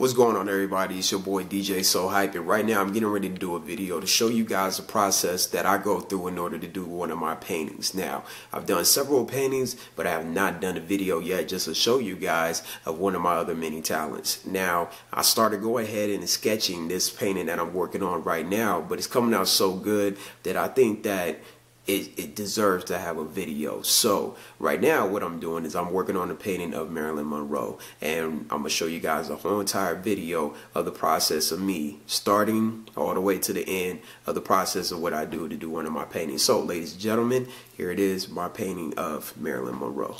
What's going on everybody? It's your boy DJ So Hype and right now I'm getting ready to do a video to show you guys the process that I go through in order to do one of my paintings. Now, I've done several paintings, but I have not done a video yet just to show you guys of one of my other many talents. Now, I started go ahead and sketching this painting that I'm working on right now, but it's coming out so good that I think that it, it, deserves to have a video. So right now what I'm doing is I'm working on a painting of Marilyn Monroe and I'm gonna show you guys the whole entire video of the process of me starting all the way to the end of the process of what I do to do one of my paintings. So ladies and gentlemen, here it is, my painting of Marilyn Monroe.